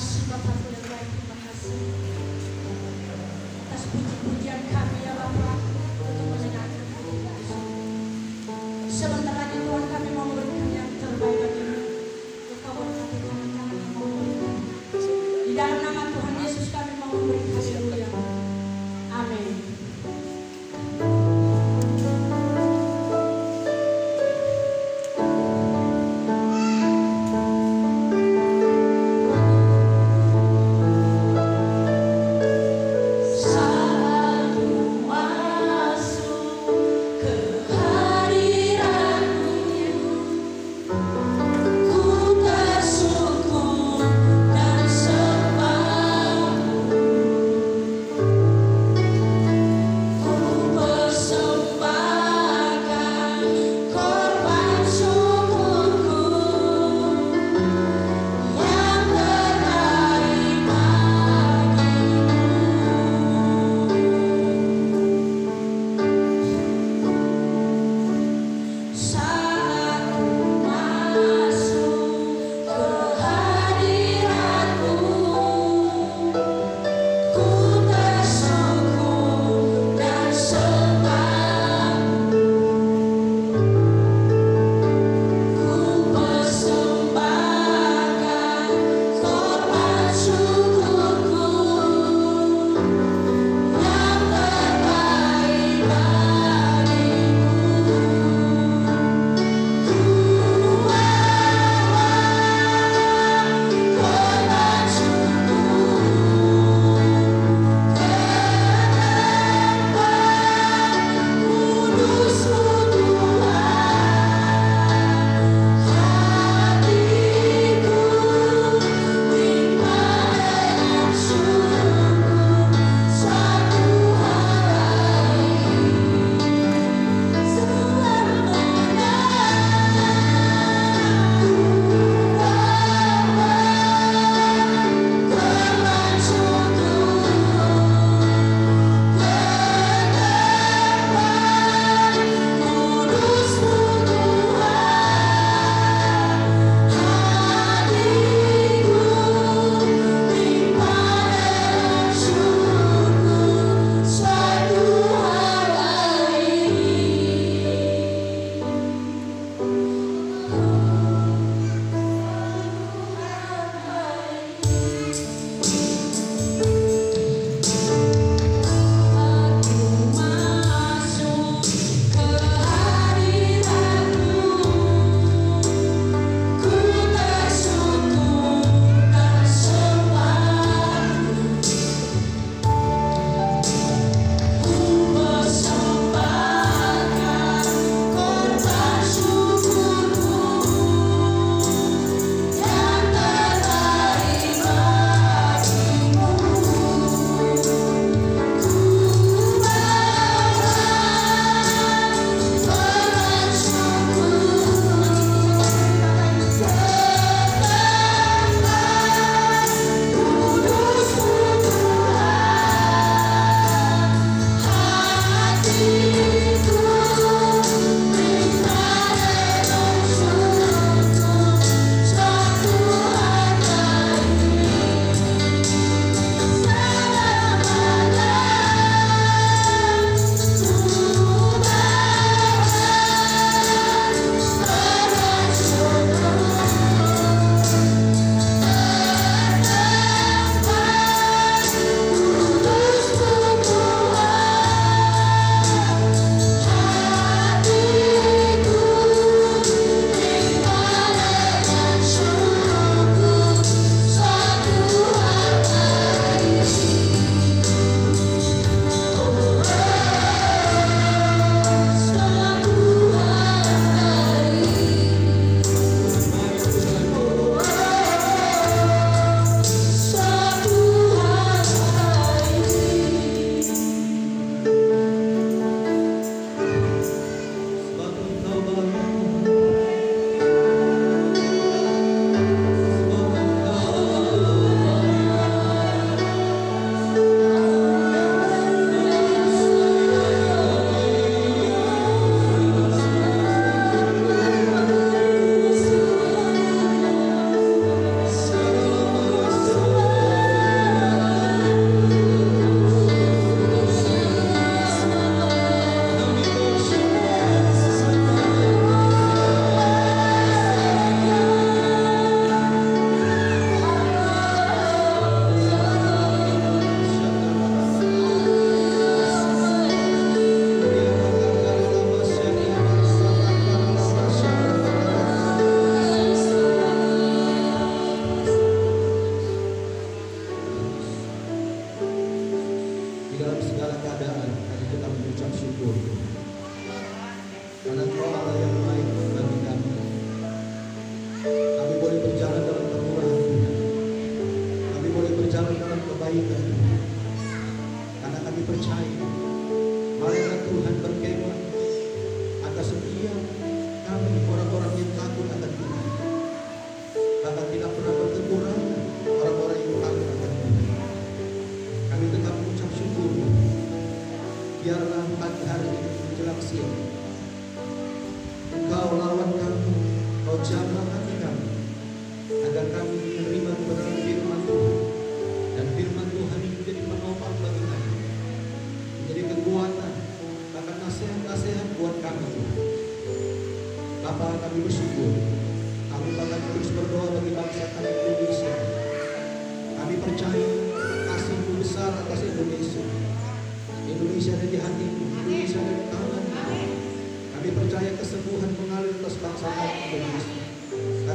kasih Bapakku yang baik, terima kasih atas puji-pujian kami ya Bapak untuk menyenangkan hati kami. Sebentar lagi Tuhan kami mau memberikan yang terbaik bagimu. Engkau berkati kami, kami mau memberikan. Di dalam nama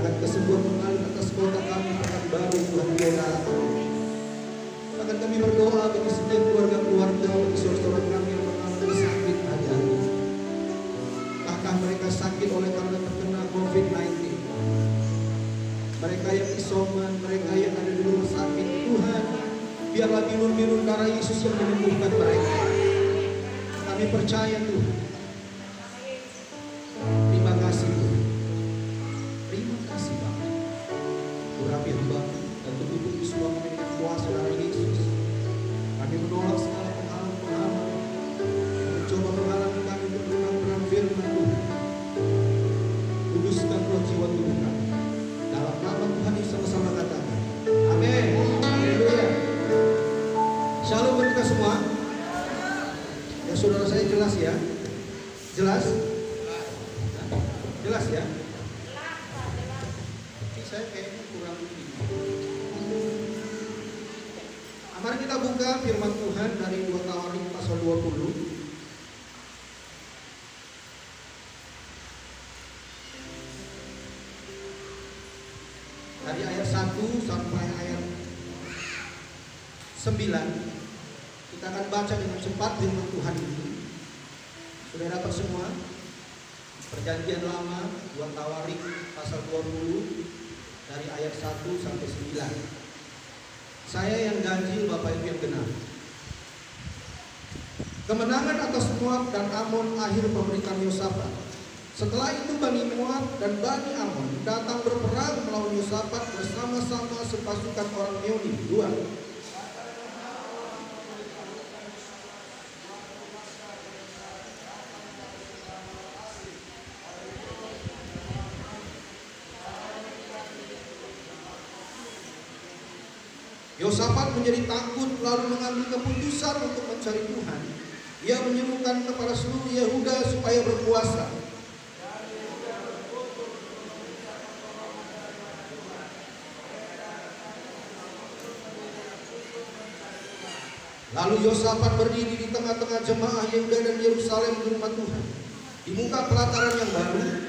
Bahkan kesembuhan mengalir atas kota kami baru Tuhan Yesus. Bahkan kami berdoa bagi setiap keluarga-keluarga, bagi saudara kami yang mengalami sakit hari-hari. Bahkan mereka sakit oleh karena terkena COVID-19. Mereka yang isoman, mereka yang ada di rumah sakit, Tuhan, biarlah minum-minum darah Yesus yang menyembuhkan mereka. Kami percaya Tuhan. Kita akan baca dengan cepat firman Tuhan ini. Sudah dapat semua? Perjanjian lama 2 Tawarik pasal 20 dari ayat 1 sampai 9. Saya yang ganjil, Bapak Ibu yang benar. Kemenangan atas Moab dan Amon akhir pemerintahan Yosafat. Setelah itu Bani Moab dan Bani Amon datang berperang melawan Yosafat bersama-sama sepasukan orang Meuni. Dua. Yosafat menjadi takut lalu mengambil keputusan untuk mencari Tuhan. Ia menyerukan kepada seluruh Yehuda supaya berpuasa. Lalu Yosafat berdiri di tengah-tengah jemaah Yehuda dan Yerusalem di rumah Tuhan. Di muka pelataran yang baru,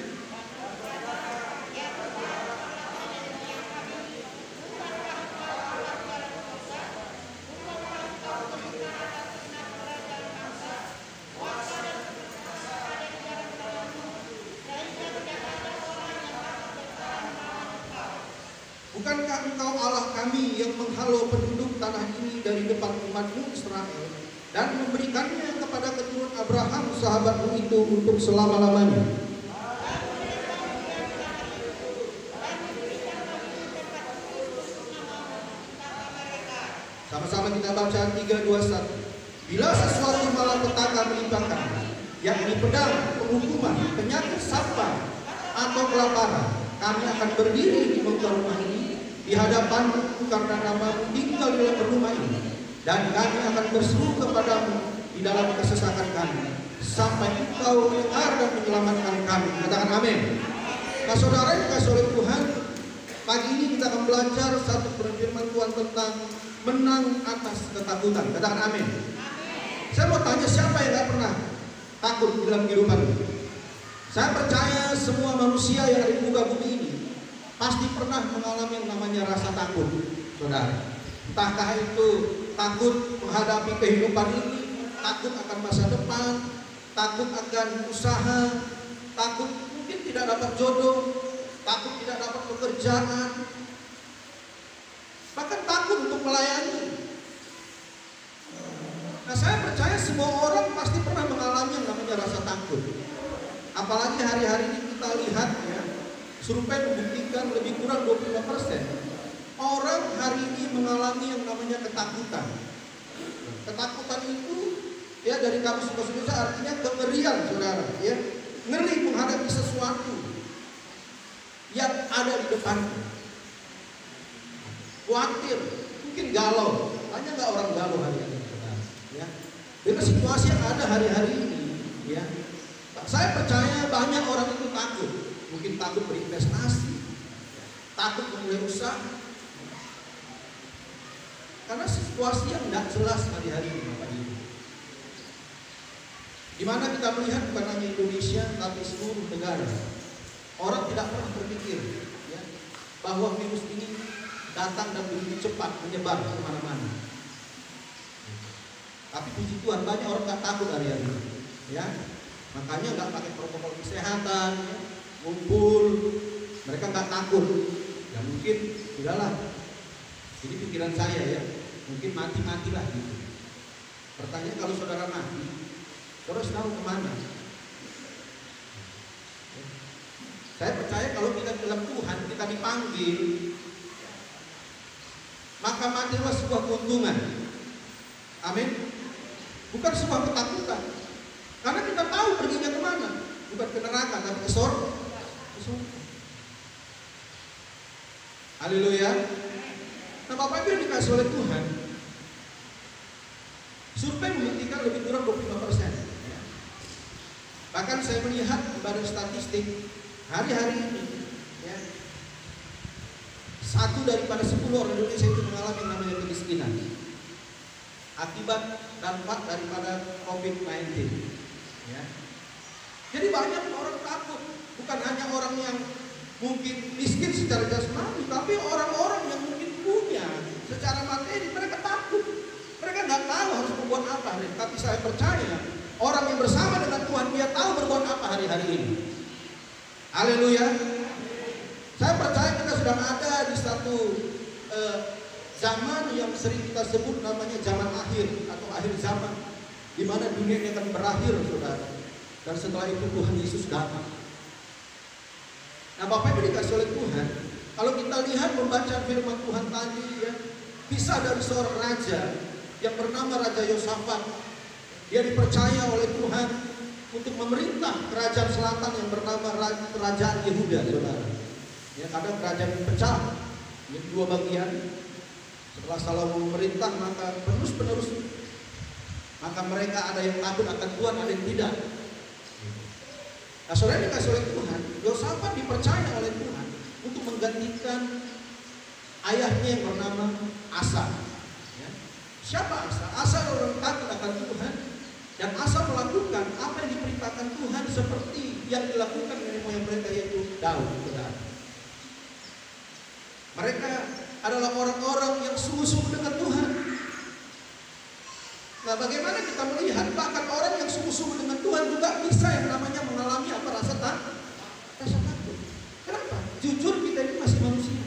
itu untuk selama-lamanya? Sama-sama kita baca 321. Bila sesuatu malapetaka menimpa kami, yakni pedang, penghukuman, penyakit sampah, atau kelaparan, kami akan berdiri di muka rumah ini di hadapanmu karena namamu tinggal di dalam rumah ini dan kami akan berseru kepadamu di dalam kesesakan kami sampai engkau mendengar dan menyelamatkan kami. Katakan amin. Nah saudara yang kasih oleh Tuhan pagi ini kita akan belajar satu firman Tuhan tentang menang atas ketakutan. Katakan amin. Saya mau tanya siapa yang gak pernah takut di dalam kehidupan? Saya percaya semua manusia yang ada di muka bumi ini pasti pernah mengalami yang namanya rasa takut, saudara. Entahkah itu takut menghadapi kehidupan ini, takut akan masa depan, takut akan usaha, takut mungkin tidak dapat jodoh, takut tidak dapat pekerjaan, bahkan takut untuk melayani. Nah saya percaya semua orang pasti pernah mengalami yang namanya rasa takut. Apalagi hari-hari ini kita lihat ya, survei membuktikan lebih kurang 25 persen orang hari ini mengalami yang namanya ketakutan. Ketakutan itu ya dari kamus bahasa artinya kengerian saudara ya. Ngeri menghadapi sesuatu yang ada di depan khawatir mungkin galau. Banyak nggak orang galau hari ini ya? Dengan situasi yang ada hari-hari ini ya. Saya percaya banyak orang itu takut. Mungkin takut berinvestasi takut memulai usaha. Karena situasi yang tidak jelas hari-hari ini. Di mana kita melihat bukan hanya Indonesia tapi seluruh negara. Orang tidak pernah berpikir ya, bahwa virus ini datang dan begitu cepat menyebar ke mana-mana. Tapi puji Tuhan banyak orang nggak takut hari-hari ini. Ya, makanya nggak pakai protokol kesehatan, ya, ngumpul, mereka nggak takut. Ya mungkin udahlah jadi pikiran saya ya, mungkin mati-matilah gitu. Pertanyaan kalau saudara mati, terus tahu ke mana? Saya percaya kalau kita dalam Tuhan, kita dipanggil, maka matilah sebuah keuntungan. Amin. Bukan sebuah ketakutan. Karena kita tahu perginya ke mana. Bukan ke neraka, tapi ke sorga. Haleluya. Nah Bapak Ibu yang dikasih oleh Tuhan Survei membuktikan lebih kurang 25 persen Bahkan saya melihat badan statistik Hari-hari ini ya, Satu daripada 10 orang Indonesia itu mengalami namanya kemiskinan. Akibat dampak daripada COVID-19 ya. Jadi banyak orang takut Bukan hanya orang yang mungkin miskin secara jasmani Tapi orang-orang yang mungkin punya secara materi mereka takut. Mereka nggak tahu harus berbuat apa tapi saya percaya orang yang bersama dengan Tuhan dia tahu berbuat apa hari-hari ini. Haleluya. Saya percaya kita sedang ada di satu eh, zaman yang sering kita sebut namanya zaman akhir atau akhir zaman di mana dunia ini akan berakhir saudara. Dan setelah itu Tuhan Yesus datang. Nah Bapak Ibu dikasih oleh Tuhan kalau kita lihat membaca firman Tuhan tadi ya, bisa dari seorang raja yang bernama Raja Yosafat. Dia dipercaya oleh Tuhan untuk memerintah kerajaan selatan yang bernama Kerajaan Yehuda, saudara. Ya, kadang kerajaan pecah menjadi dua bagian. Setelah Salomo memerintah maka terus penerus maka mereka ada yang takut akan Tuhan, ada yang tidak. Nah, saudara dikasih oleh Tuhan, Yosafat dipercaya oleh Tuhan untuk menggantikan ayahnya yang bernama Asa. Ya. Siapa Asa? Asa orang takut akan Tuhan dan Asa melakukan apa yang diperintahkan Tuhan seperti yang dilakukan oleh moyang mereka yaitu Daud. Benar. Mereka adalah orang-orang yang sungguh-sungguh dengan Tuhan. Nah, bagaimana kita melihat bahkan orang yang sungguh-sungguh dengan Tuhan juga bisa yang namanya mengalami apa rasa takut? Rasa takut. Kenapa? Jujur kita ini masih manusia.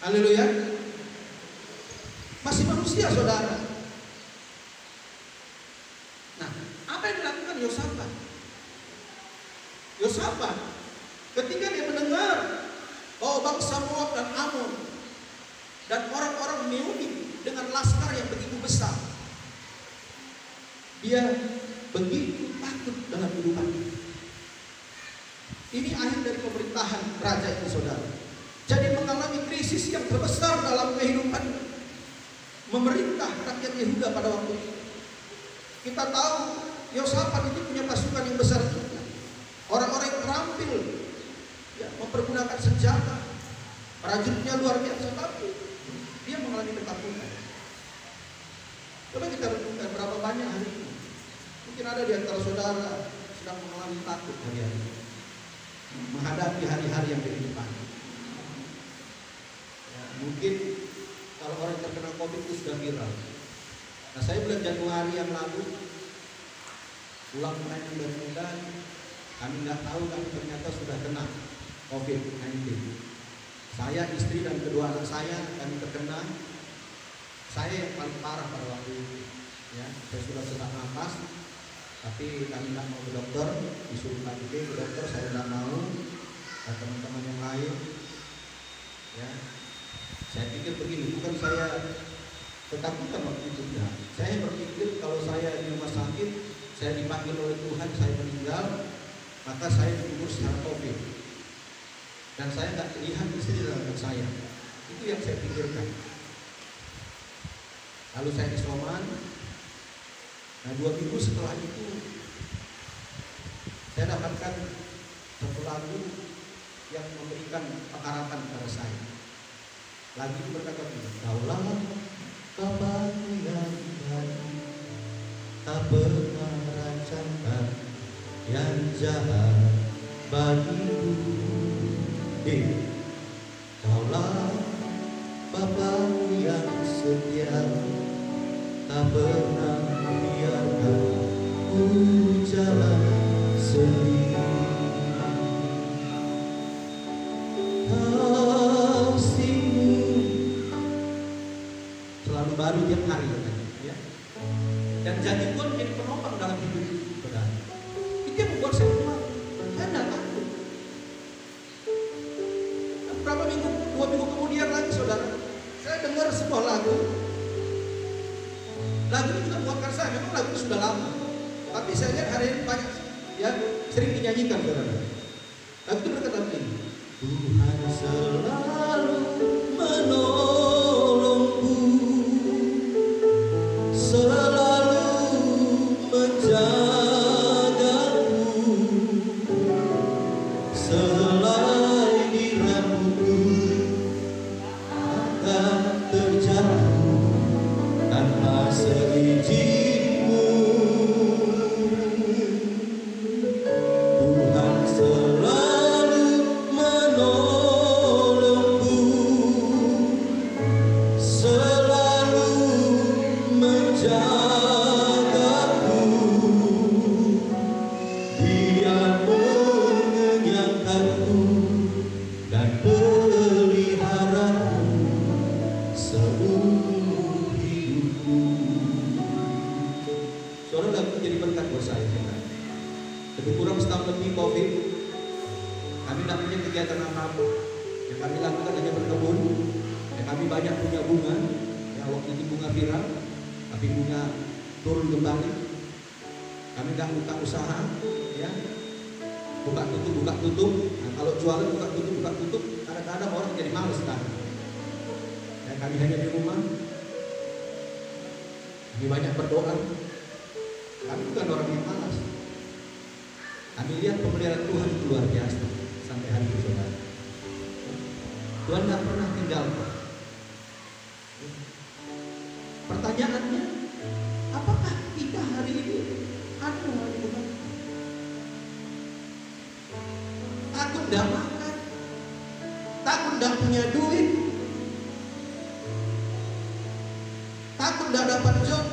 Haleluya. Masih manusia, saudara. Nah, apa yang dilakukan Yosafat? Yosafat ketika dia mendengar bahwa bangsa Moab dan Amon dan orang-orang Meuni dengan laskar yang begitu besar, dia begitu takut dalam kehidupannya. Ini akhir dari pemerintahan raja ini saudara. Jadi mengalami krisis yang terbesar dalam kehidupan memerintah rakyat Yehuda pada waktu itu. Kita tahu Yosafat itu punya pasukan yang besar juga. Orang-orang yang terampil ya, mempergunakan senjata. Prajuritnya luar biasa tapi dia mengalami ketakutan. Coba kita renungkan berapa banyak hari ini. Mungkin ada di antara saudara sedang mengalami takut hari-hari ini menghadapi hari-hari yang di depan. Ya, mungkin kalau orang terkena kena COVID itu sudah viral. Nah saya bulan Januari yang lalu pulang main Medan, kami nggak tahu kami ternyata sudah kena COVID-19. Saya, istri dan kedua anak saya kami terkena. Saya yang paling parah pada waktu itu. Ya, saya sudah sesak nafas, tapi kami nggak mau ke dokter, disuruh kami ke dokter, saya nggak mau. Dan teman-teman yang lain, ya, saya pikir begini, bukan saya ketakutan waktu itu enggak. Saya berpikir kalau saya di rumah sakit, saya dipanggil oleh Tuhan, saya meninggal, maka saya dikubur secara COVID. Dan saya nggak lihat istri anak saya. Itu yang saya pikirkan. Lalu saya isoman. Nah dua minggu setelah itu, saya dapatkan satu lagu yang memberikan pengharapan kepada saya. Lagu itu berkata begini, Baik, tak pernah rancangkan yang jahat bagiku. Eh, Kaulah Bapakku yang setia, tak pernah biarkan ku jalan sendiri. Tidak punya kegiatan apa-apa Yang kami lakukan hanya berkebun. Ya kami banyak punya bunga. Ya waktu itu bunga viral Tapi bunga turun kembali. Kami nggak buka usaha Ya. Buka tutup, buka tutup. Nah kalau jualan buka tutup, buka tutup. Kadang-kadang orang jadi males kan Ya kami hanya di rumah. Kami banyak berdoa. Kami bukan orang yang malas. Kami lihat pemeliharaan Tuhan itu luar biasa sampai hari ini. Tuhan tidak pernah tinggalkan. Pertanyaannya, apakah kita hari ini anu hari Tuhan? Takut tidak makan, takut tidak punya duit, takut tidak dapat jodoh,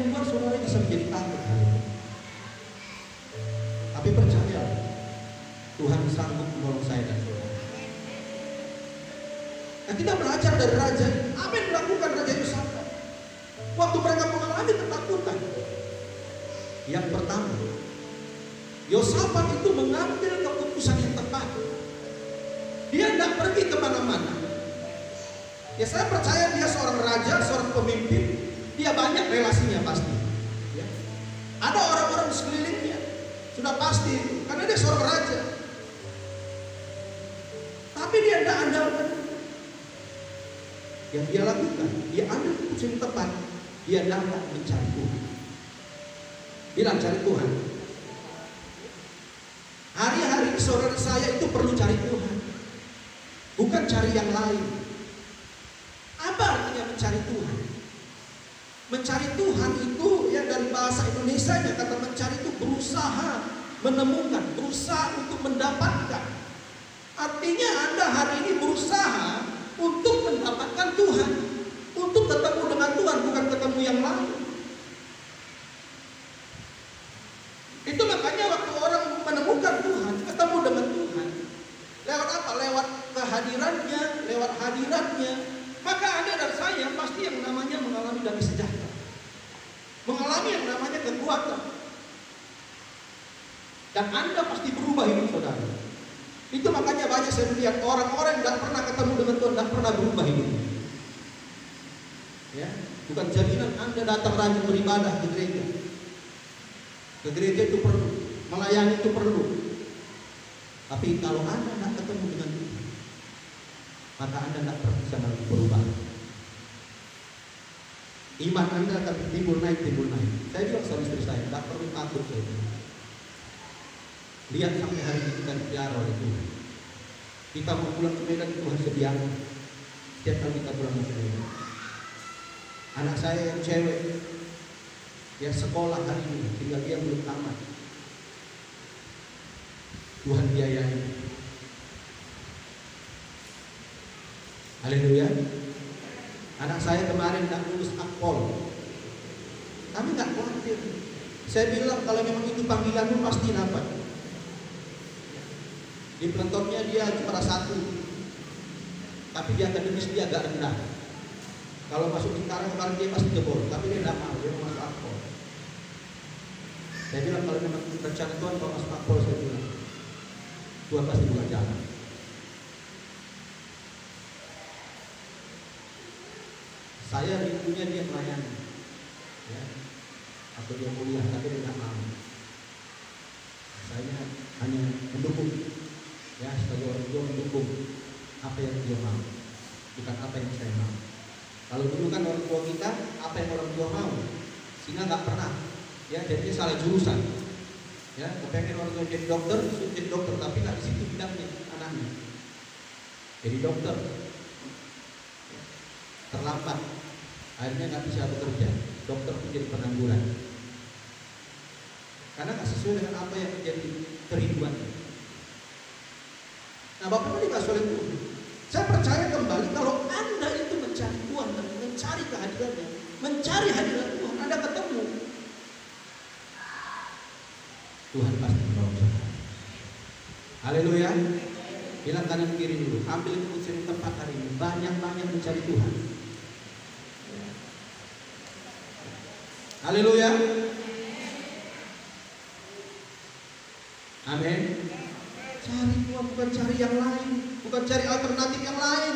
membuat saudara bisa menjadi takut? Tapi percaya, Tuhan sanggup menolong saya dan saudara. Nah, kita belajar dari raja. Apa yang dilakukan raja Yosafat? Waktu mereka mengalami ketakutan. Yang pertama, Yosafat itu mengambil keputusan yang tepat. Dia tidak pergi ke mana-mana. Ya saya percaya dia seorang raja, seorang pemimpin. Dia banyak relasinya pasti. Ya. Ada orang-orang di sekelilingnya. Sudah pasti. Karena dia seorang raja. Tapi dia tidak andalkan. Yang dia lakukan, dia ambil keputusan tepat. Dia datang mencari Tuhan. Bilang cari Tuhan. Hari-hari saudara saya itu perlu cari Tuhan. Bukan cari yang lain. Apa artinya mencari Tuhan? Itu ya dari bahasa Indonesia nya kata mencari itu berusaha menemukan, berusaha untuk mendapatkan. Artinya Anda hari ini berusaha untuk mendapatkan Tuhan, untuk ketemu dengan Tuhan, bukan ketemu yang lain. Itu makanya waktu orang menemukan Tuhan, ketemu dengan Tuhan, lewat apa? Lewat kehadirannya, lewat hadiratnya. Maka Anda dan saya pasti yang namanya mengalami damai sejahtera. Mengalami yang namanya kekuatan. Dan Anda pasti berubah hidup saudara. Itu makanya banyak saya melihat orang-orang yang tidak pernah ketemu dengan Tuhan, tidak pernah berubah hidupnya. Ya, bukan jaminan Anda datang rajin beribadah ke gereja. Ke gereja itu perlu, melayani itu perlu. Tapi kalau Anda tidak ketemu dengan Tuhan, maka Anda tidak bisa berubah. Iman Anda akan timbul naik, timbul naik. Saya bilang sama istri saya, tidak perlu takut saya. Lihat sampai hari ini kita dipiara oleh Tuhan. Kita mau pulang ke Medan Tuhan sediakan. Setiap kali kita pulang ke Medan. Anak saya yang cewek, yang sekolah hari ini, tinggal dia belum tamat. Tuhan biayai. Haleluya. Anak saya kemarin tak lulus akpol. Kami nggak khawatir. Saya bilang kalau memang itu panggilanmu pasti dapat. Di pelentornya dia juara satu, tapi di akademis dia agak rendah. Kalau masuk Bintara kemarin dia pasti jebol, tapi dia tidak mau, dia masuk akpol. Saya bilang kalau memang rencana Tuhan kalau masuk akpol saya bilang, Tuhan pasti buka jalan. Saya rindunya dia melayani, ya, atau dia kuliah, tapi dia tidak mau. Saya hanya mendukung, ya sebagai orang tua mendukung apa yang dia mau, bukan apa yang saya mau. Kalau dulu kan orang tua kita apa yang orang tua mau, sehingga nggak pernah, ya jadinya salah jurusan. Ya, kepengen orang tua jadi dokter, jadi dokter, tapi nggak di situ bidangnya anaknya. Jadi dokter, terlambat, akhirnya nggak bisa bekerja. Dokter pun jadi pengangguran. Karena nggak sesuai dengan apa yang menjadi kerinduan. Nah, Bapak ini nggak soleh. Saya percaya kembali kalau Anda itu mencari Tuhan dan mencari kehadirannya, mencari hadirat Tuhan, Anda ketemu. Tuhan pasti menolong saudara. Haleluya. Bilang kanan kiri dulu. Ambil keputusan tempat hari ini. Banyak-banyak mencari Tuhan. Haleluya. Amin. Cari Tuhan bukan cari yang lain, bukan cari alternatif yang lain.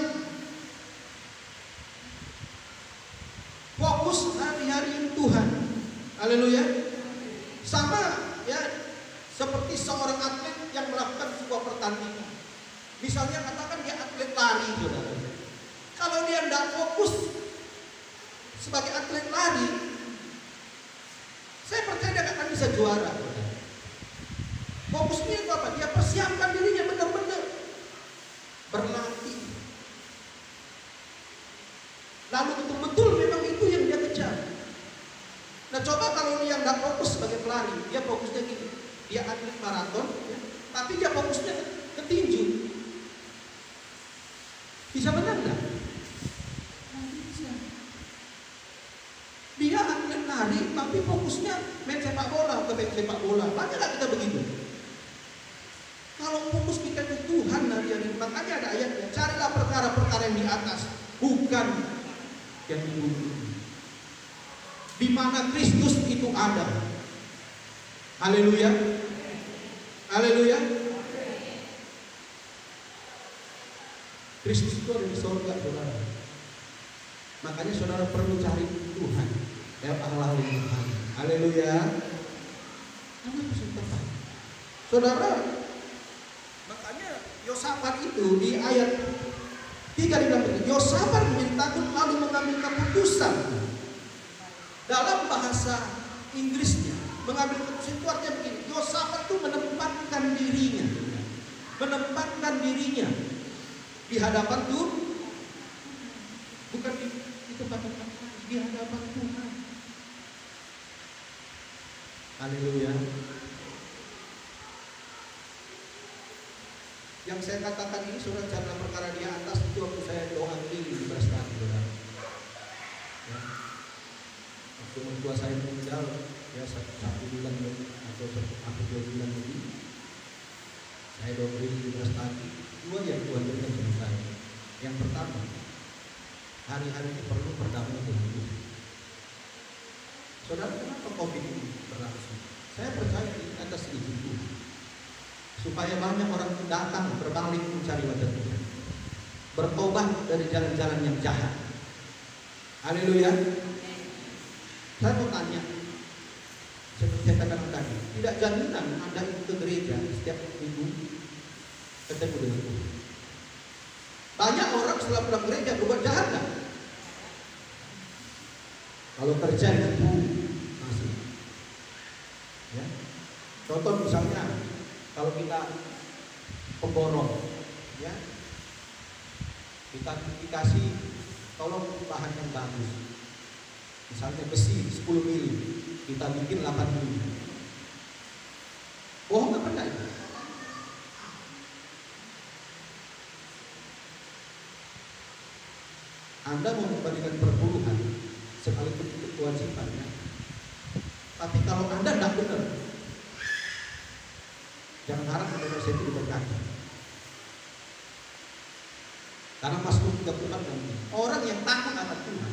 Fokus hari-hari Tuhan. Haleluya. Sama ya seperti seorang atlet yang melakukan sebuah pertandingan. Misalnya katakan dia atlet lari, saudara. Kalau dia tidak fokus sebagai atlet lari, saya percaya dia akan bisa juara. Fokusnya itu apa? Dia persiapkan dirinya benar-benar berlatih. Lalu betul-betul memang itu yang dia kejar. Nah coba kalau dia nggak fokus sebagai pelari, dia fokusnya gini, dia atlet maraton, ya, tapi dia fokusnya ke, tinju. Bisa benar? Nggak bisa. Dia atlet lari, tapi fokusnya main sepak bola, ke main sepak bola. Banyak nggak kita begitu? Kalau fokus kita ke Tuhan hari ini, makanya ada ayatnya, carilah perkara-perkara yang di atas, bukan yang di bumi. Di mana Kristus itu ada. Haleluya. Haleluya. Kristus itu ada di sorga, saudara. Makanya saudara perlu cari Tuhan. Ya Allah Tuhan. Haleluya. Anda. Saudara, makanya Yosafat itu di ayat 3 dibilang begini, Yosafat takut lalu mengambil keputusan. Dalam bahasa Inggrisnya, mengambil keputusan itu artinya begini, Yosafat itu menempatkan dirinya. Menempatkan dirinya di di, di di hadapan Tuhan Haleluya. Yang saya katakan ini saudara karena perkara di atas itu waktu saya doa keliling di saudara. Ya. Waktu mertua saya meninggal ya satu, bulan atau satu dua bulan lebih saya doa keliling di Prestasi dua yang Tuhan berikan saya. Yang pertama hari-hari ini perlu perdamaian dengan Tuhan. Saudara, kenapa COVID ini berlangsung? Saya percaya di atas izin Tuhan. Supaya banyak orang datang berbalik mencari wajah Tuhan. Bertobat dari jalan-jalan yang jahat. Haleluya. Saya mau tanya, seperti saya katakan tadi, tidak jaminan Anda itu ke gereja setiap minggu ketemu dengan Tuhan. Banyak orang setelah pulang gereja berbuat jahat kan? Kalau kerja itu masih. Ya. Contoh misalnya kalau kita pemborong, ya kita dikasih tolong bahan yang bagus. Misalnya besi 10 mili, kita bikin 8 mili. Bohong apa enggak? Anda mau memberikan perpuluhan sekalipun itu kewajibannya. Tapi kalau Anda tidak benar, jangan harap Indonesia itu diberkati. Karena Mazmur 36 nanti, orang yang takut akan Tuhan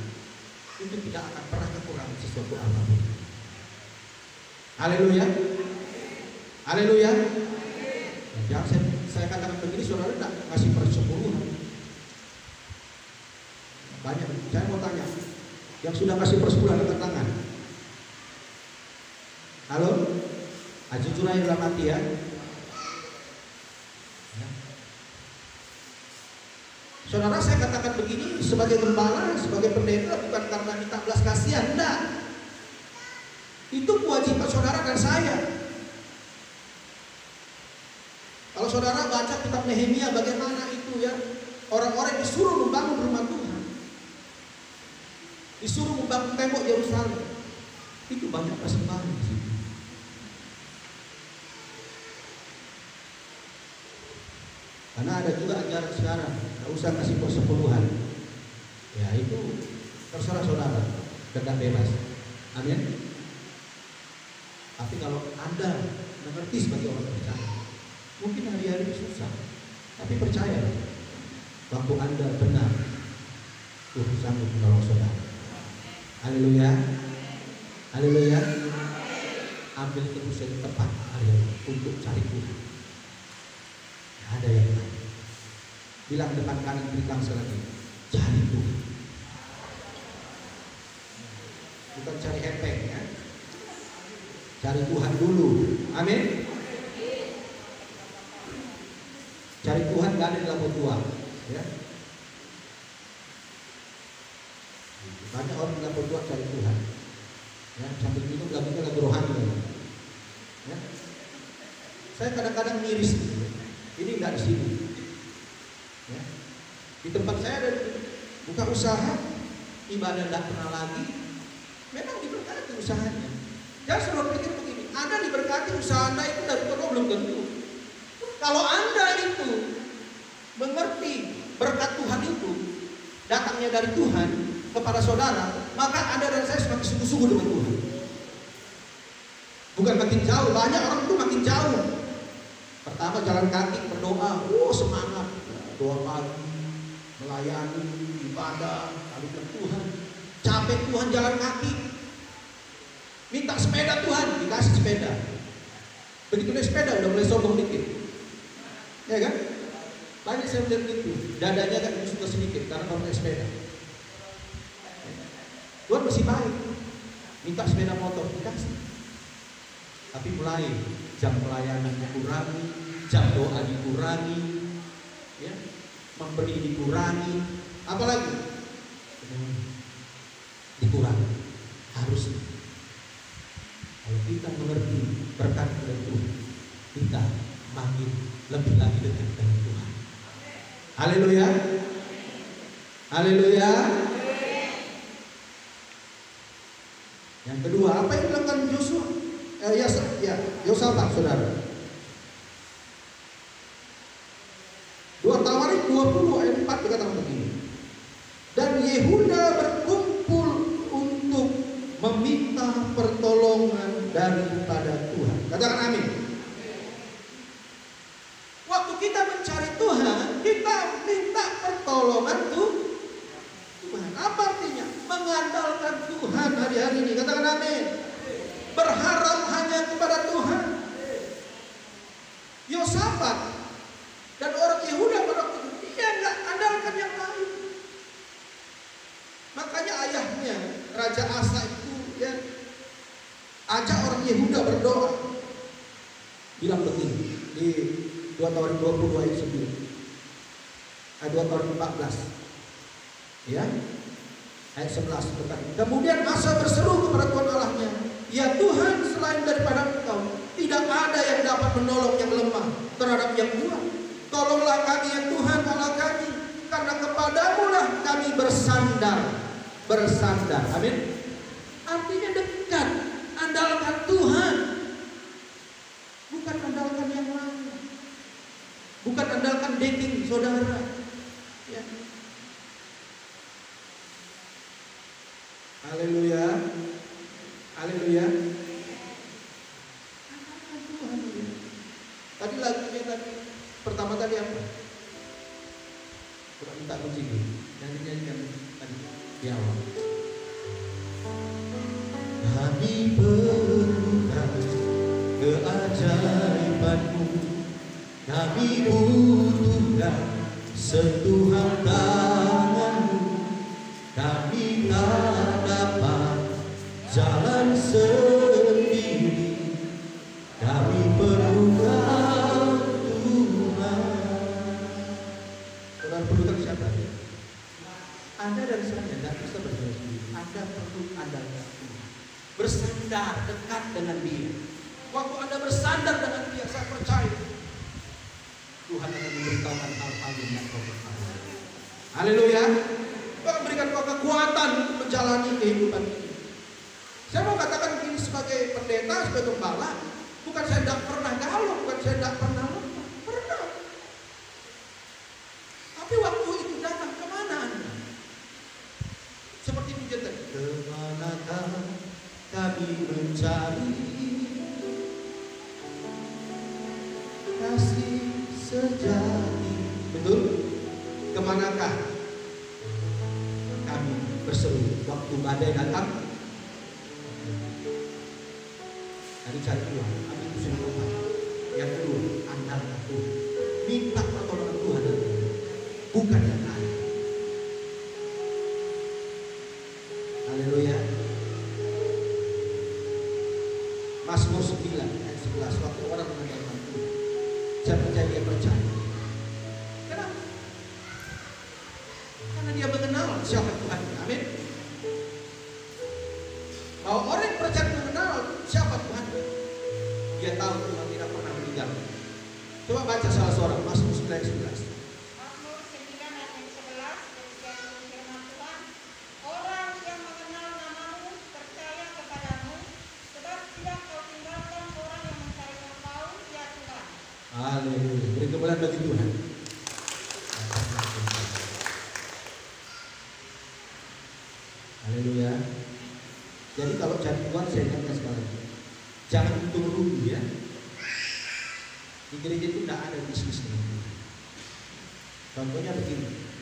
itu tidak akan pernah kekurangan sesuatu apa pun. Haleluya. Haleluya. Jangan saya, yang sudah kasih persepuluhan angkat tangan. Halo? Haji Curai hati ya. Ya. Saudara saya katakan begini sebagai gembala, sebagai pendeta bukan karena minta belas kasihan, enggak. Itu kewajiban saudara dan saya. Kalau saudara baca kitab Nehemia bagaimana itu ya orang-orang disuruh membangun rumah disuruh membangun tembok Yerusalem, itu banyak persembahan di situ. Karena ada juga ajaran sekarang, nggak usah kasih persepuluhan. Ya itu terserah saudara, dekat bebas. Amin. Tapi kalau anda mengerti sebagai orang percaya, mungkin hari-hari susah, tapi percaya waktu anda benar, Tuhan sanggup menolong saudara. Haleluya, haleluya. Ambil yang tepat hari untuk cari Tuhan ada yang lain. Bilang depan kanan kiri langsung lagi. Cari Tuhan. Bukan cari hepeng ya. Cari Tuhan dulu. Amin. Cari Tuhan gak ada di lampu tua. Ya. Banyak orang di lampu tua cari Tuhan. Ya, sambil minum lagunya lagu rohani. Ya. Saya kadang-kadang miris. Ini enggak di sini. Ya. Di tempat saya ada buka usaha, ibadah tidak pernah lagi. Memang diberkati usahanya. Jangan selalu pikir begini, Anda diberkati usaha Anda itu dari Tuhan belum tentu. Kalau Anda itu mengerti berkat Tuhan itu datangnya dari Tuhan kepada saudara, maka Anda dan saya semakin sungguh-sungguh dengan Tuhan. Bukan makin jauh, banyak orang itu makin jauh. Pertama jalan kaki berdoa, oh semangat, doa pagi, melayani, ibadah, ke Tuhan. Capek Tuhan jalan kaki, minta sepeda Tuhan, dikasih sepeda. Begitu naik sepeda udah mulai sombong dikit, ya kan? Banyak saya melihat itu, dadanya kan suka sedikit karena baru naik sepeda. Tuhan masih baik, minta sepeda motor dikasih. Tapi mulai jam pelayanan dikurangi, jam doa dikurangi, ya, memberi dikurangi, apalagi dikurangi. Harus kalau kita mengerti berkat dari Tuhan, kita makin lebih lagi dekat dengan Tuhan. Haleluya. Haleluya. Yang kedua, apa yang dilakukan Joshua? eh, ya, ya Yosafat saudara. Dua Tawarik 20 ayat 4 dikatakan begini. Dan Yehuda berkumpul untuk meminta pertolongan daripada Tuhan. Katakan amin. Waktu kita mencari Tuhan, kita minta pertolongan tuh Tuhan. Apa artinya? Mengandalkan Tuhan hari-hari ini. Katakan amin. Berharap hanya kepada Tuhan. Dan orang Yehuda pada waktu itu dia nggak andalkan yang lain. Makanya ayahnya Raja Asa itu ya ajak orang Yehuda berdoa. Bilang begini di 2 tahun 22 ayat 9. Ayat 2 tahun 14. Ya. Ayat 11 berkata, Kemudian Asa berseru kepada Tuhan Allahnya, Ya Tuhan selain daripada engkau Tidak ada yang dapat menolong yang lemah terhadap yang kuat Tolonglah kami ya Tuhan Allah kami. Karena kepadamu lah kami bersandar. Bersandar. Amin. Artinya dekat. Andalkan Tuhan. Bukan andalkan yang lain. Bukan andalkan dating saudara. Ya. Haleluya. Waktu badai datang. Dari cari Tuhan. Kami itu sudah lupa yang kedua andalkan Tuhan minta pertolongan Tuhan. Bukan yang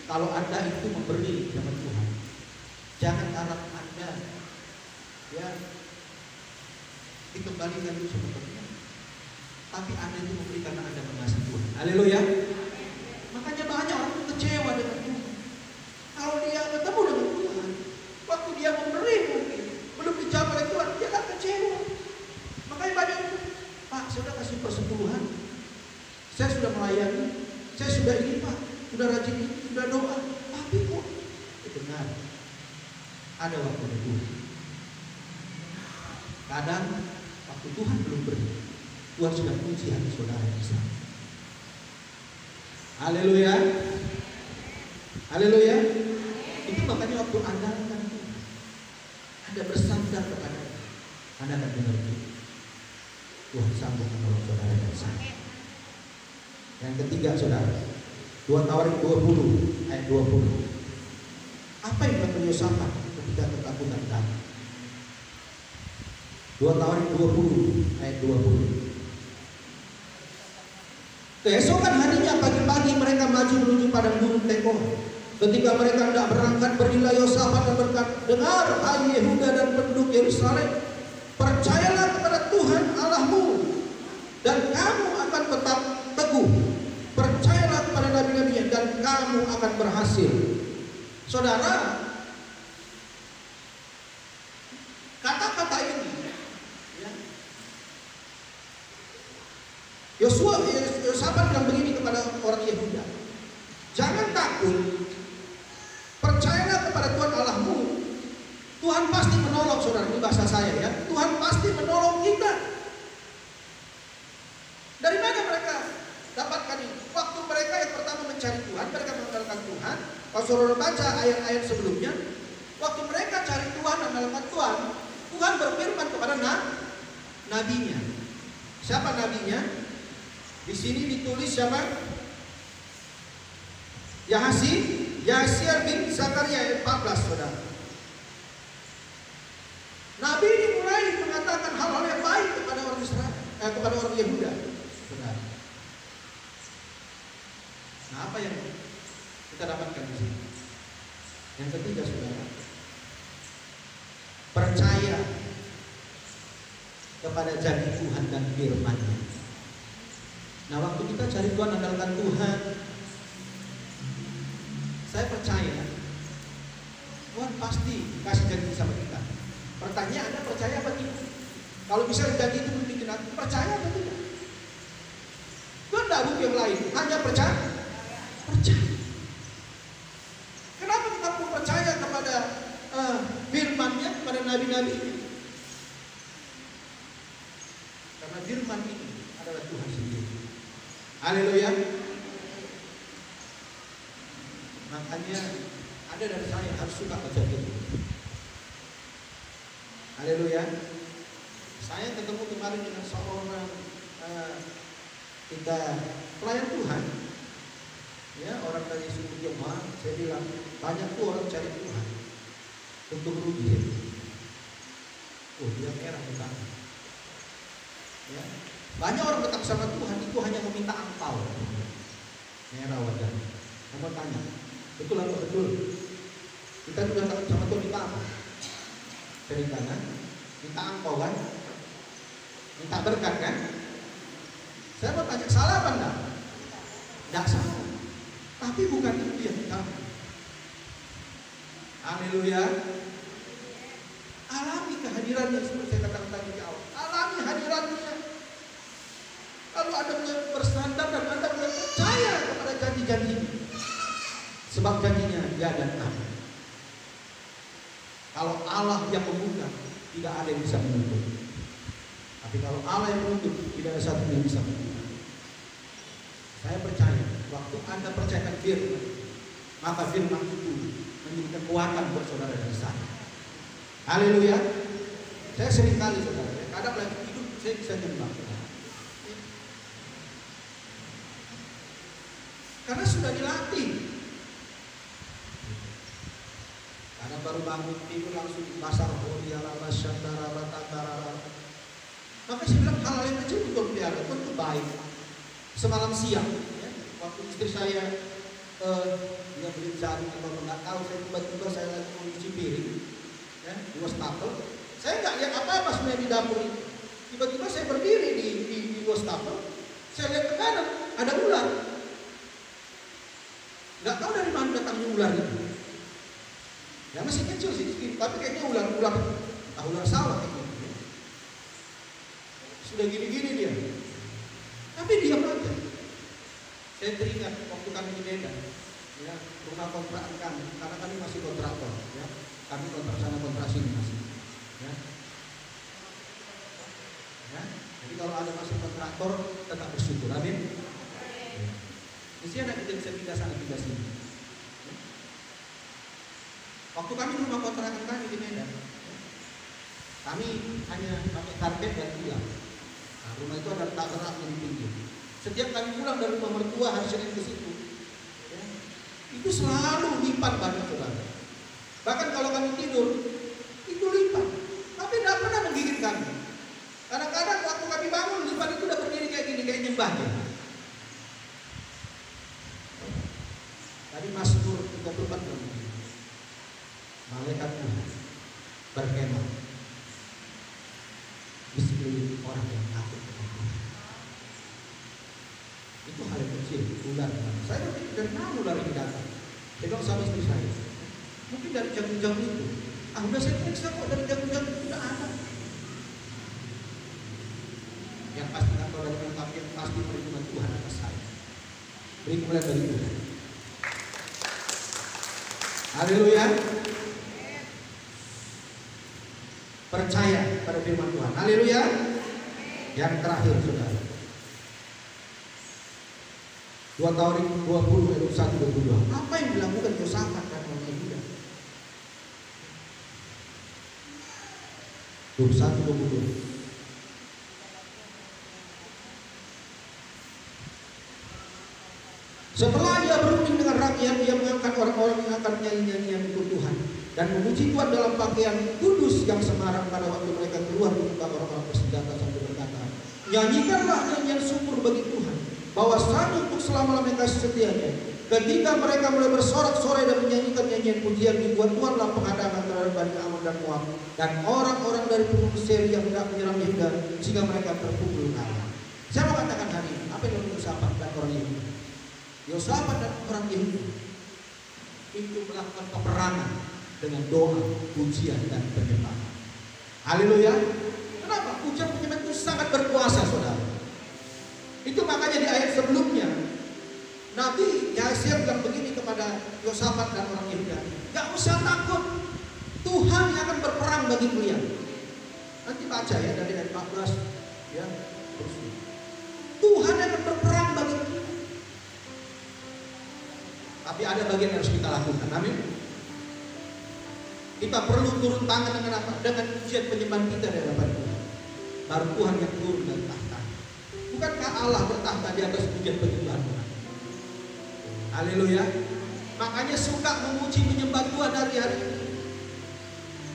kalau anda itu memberi dengan Tuhan, jangan harap anda ya dikembalikan itu sepenuhnya. Tapi anda itu memberi karena anda mengasihi Tuhan. Haleluya. Makanya banyak orang kecewa dengan Tuhan. Kalau dia ketemu dengan Tuhan, waktu dia memberi mungkin belum dijawab oleh Tuhan, dia akan kecewa. Makanya banyak orang, Pak, saya sudah kasih persepuluhan, saya sudah melayani, saya sudah ini Pak, sudah rajin sudah doa, tapi kok benar ada waktu Tuhan. Kadang waktu Tuhan belum beri, Tuhan sudah kunci hati saudara yang sana. Haleluya. Haleluya. Itu makanya waktu andalkan Tuhan. Anda bersandar kepada Anda akan dengar Tuhan. Tuhan sanggup menolong saudara dan saya. Yang ketiga saudara, 2 Tawarik 20 ayat 20. Apa yang dilakukan Yosafat ketika ketakutan datang? 2 Tawarik 20 ayat 20. Keesokan harinya pagi-pagi mereka maju menuju padang gurun Tekoa. Ketika mereka hendak berangkat berilah Yosafat dan berkata, Dengar hai Yehuda dan penduduk Yerusalem, percayalah kepada Tuhan Allahmu dan kamu akan tetap teguh. Dan kamu akan berhasil. Saudara, kata-kata ini ya, Yosua Yosafat bilang begini kepada orang Yehuda. Jangan takut. Percayalah kepada Tuhan Allahmu. Tuhan pasti menolong saudara ini bahasa saya ya. Tuhan pasti menolong kita. Dari mana mereka dapatkan ini? Waktu mereka yang pertama mencari Tuhan, mereka mengandalkan Tuhan. Kalau saudara baca ayat-ayat sebelumnya, waktu mereka cari Tuhan dan mengandalkan Tuhan, Tuhan berfirman kepada nabinya. Siapa nabinya? Di sini ditulis siapa? Yahasi, Yahsiel bin Zakaria ayat 14 Saudara. Nabi ini mulai mengatakan hal-hal yang baik kepada orang Israel, eh, kepada orang Yehuda. Saudara. Nah, apa yang kita dapatkan di sini? Yang ketiga, Saudara. Percaya kepada janji Tuhan dan firman-Nya. Nah waktu kita cari Tuhan andalkan Tuhan Saya percaya Tuhan pasti kasih janji sama kita Pertanyaan Anda percaya apa tidak? Kalau bisa janji itu aku Percaya apa tidak? Tuhan tidak butuh yang lain Hanya Percaya Kenapa kita perlu percaya kepada uh, firmannya Kepada nabi-nabi Karena firman ini adalah Tuhan sendiri Haleluya. Makanya ada dari saya harus suka baca Firman. Haleluya. Saya ketemu kemarin dengan seorang uh, kita pelayan Tuhan. Ya, orang dari suku Tionghoa, saya bilang banyak tuh orang cari Tuhan untuk rugi. Oh, dia merah utama. Ya, banyak orang tetap sama Tuhan itu hanya meminta angpau. Merah wajah. Kamu tanya, betul atau betul? Kita juga takut sama Tuhan minta apa? Kan? Minta angpau kan? Minta berkat kan? Saya mau tanya, salah apa enggak? Enggak salah. Tapi bukan itu yang kita Haleluya. Alami kehadirannya seperti saya katakan tadi di awal. Alami hadirannya. Lalu Anda bersandar dan Anda mulai percaya kepada janji-janji. Sebab janjinya ya dan amin. Kalau Allah yang membuka, tidak ada yang bisa menutup. Tapi kalau Allah yang menutup, tidak ada satu yang bisa menutup. Saya percaya, waktu Anda percayakan firman, maka firman itu menjadi kekuatan buat saudara dan saya. Haleluya. Saya sering kali saudara, kadang lagi hidup saya bisa nyembah. Karena sudah dilatih. Karena baru bangun tidur langsung di pasar Holiala, Masyantara, Batakara. Maka saya bilang hal-hal yang kecil itu pelihara, itu baik. Semalam siang, ya, waktu istri saya uh, dia beli jarum atau nggak tahu, saya tiba-tiba saya lagi mau cuci piring, ya, di wastafel. Saya nggak lihat apa-apa sebenarnya di dapur. Tiba-tiba saya berdiri di, di, di wastafel, saya lihat ke kanan, ada ular. Nggak tahu dari mana datangnya ular itu. Ya masih kecil sih, tapi kayaknya ular-ular, ah, ular sawah kayaknya. Sudah gini-gini dia. Tapi diam aja. Saya teringat waktu kami di Medan, ya, rumah kontrakan kami, karena kami masih kontraktor, ya. Kami kontrak sana kontrak sini masih. Ya. Ya. Jadi kalau ada masih kontraktor, tetap bersyukur. Amin. Ya. Mesti anak kita bisa pindah sana pindah sini. Ya. Waktu kami rumah kontrakan kami di Medan, kami hanya pakai karpet dan tiang. Nah, rumah itu ada tak di pinggir. Setiap kami pulang dari rumah mertua Senin ke situ, ya, itu selalu lipat banyak saudara. Bahkan kalau kami tidur, itu lipat. Tapi tidak pernah menggigit kami. Kadang-kadang waktu kami bangun, lipat itu udah berdiri kayak gini, kayak nyembahnya. Tadi Mazmur 34 bilang, Malaikat Tuhan berkemah di sekeliling orang yang takut kepada Tuhan. Itu hal yang kecil, ular. Saya berpikir dari mana ular ini datang? Saya bilang sama istri saya, mungkin dari jagung-jagung itu. Ah, udah saya periksa kok dari jagung-jagung itu tidak ada. Yang pasti nggak tahu dari tapi yang pasti perlindungan Tuhan atas saya. Beri kemuliaan dari Tuhan. Haleluya. Percaya pada firman Tuhan. Haleluya. Yang terakhir saudara. 2 tahun 20 ayat 1 22. Apa yang dilakukan Yosafat dan orang Yehuda? 21 22. Setelah ia berunding dengan rakyat, ia mengangkat orang-orang yang akan nyanyi-nyanyian ikut Tuhan dan memuji Tuhan dalam pakaian kudus yang semarak pada waktu mereka keluar di muka orang-orang bersenjata sambil berkata, Nyanyikanlah nyanyian syukur bagi Tuhan, bahwa satu untuk selama-lamanya kasih setianya. Ketika mereka mulai bersorak-sorai dan menyanyikan nyanyian pujian, dibuat Tuhanlah penghadangan terhadap Bani Ammon dan Moab dan orang-orang dari penduduk Seri yang tidak menyerang Yehuda sehingga mereka terpukul kalah. Saya mau katakan hari ini, apa yang dilakukan sahabat dan orang Yehuda? Yosafat dan orang Yahudi itu melakukan peperangan dengan doa, pujian dan penyembahan. Haleluya. Kenapa? Pujian penyembahan itu sangat berkuasa, saudara. Itu makanya di ayat sebelumnya Nabi Yahya bilang begini kepada Yosafat dan orang Yehuda, gak usah takut, Tuhan yang akan berperang bagi kalian. Nanti baca ya dari ayat 14 ya. Tuhan yang akan berperang bagi kalian. Tapi ada bagian yang harus kita lakukan. Amin. Kita perlu turun tangan dengan apa? Dengan ujian penyembahan kita di hadapan Tuhan. Baru Tuhan yang turun dari tahta. Bukankah Allah bertahta di atas ujian penyembahan Tuhan? Haleluya. Makanya suka memuji menyembah Tuhan hari-hari ini.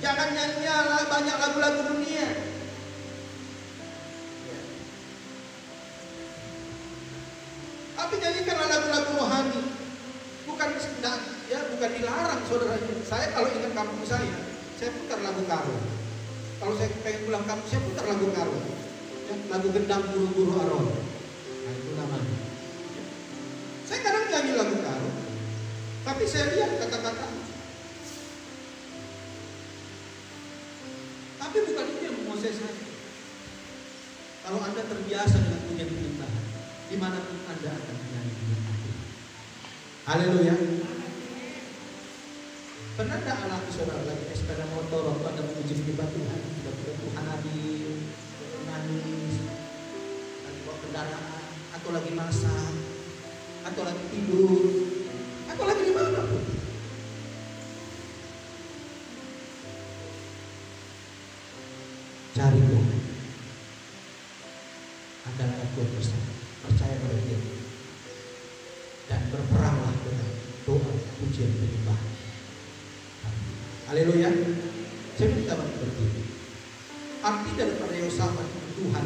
Jangan nyanyi banyak lagu-lagu dunia. Tapi nyanyikanlah lagu-lagu rohani bukan sedang ya bukan dilarang saudara saya kalau ingat kampung saya saya putar lagu karo kalau saya pengen pulang kampung saya putar lagu karo lagu gendang buru-buru aron nah itu namanya ya. saya kadang nyanyi lagu karo tapi saya lihat kata-kata tapi bukan itu yang mau saya kalau anda terbiasa dengan punya penyembahan di mana pun anda akan menyanyi dengan aku Haleluya. Pernah tidak saudara masak, atau lagi tidur, atau lagi di mana pun. Cari Tuhan. Andalkan Tuhan bersama, percaya pada Dia dan berperanglah dengan doa, pujian, penyembahan. Haleluya. Saya minta berdiri. Arti daripada Yosafat Tuhan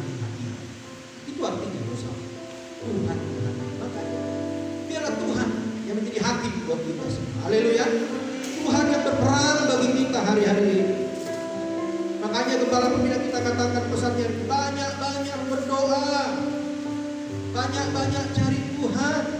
yang hakim buat kita semua. Haleluya. Tuhan yang berperang bagi kita hari-hari ini. Makanya kepala pembina kita katakan pesannya banyak-banyak berdoa. Banyak-banyak cari Tuhan.